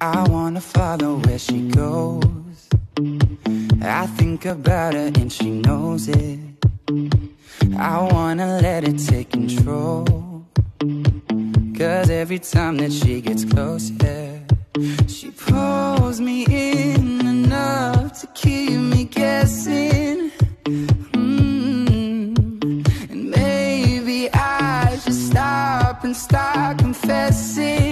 I wanna follow where she goes. I think about her and she knows it. I wanna let it take control. Cause every time that she gets close, yeah, she pulls me in enough to keep me guessing. Mm. And maybe I should stop and start confessing,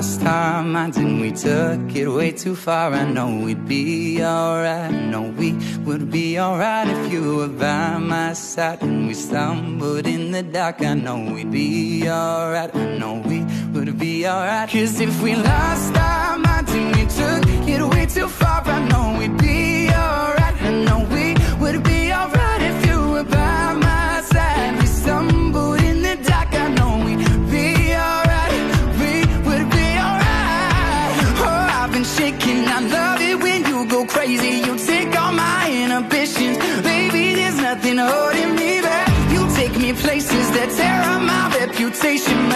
lost our minds and we took it way too far, I know we'd be alright. I know we would be alright if you were by my side. And we stumbled in the dark, I know we'd be alright. I know we would be alright. Cause if we lost our minds and we took it way too far, I know we'd be crazy. You take all my inhibitions, baby. There's nothing holding me back. You take me places that tear up my reputation,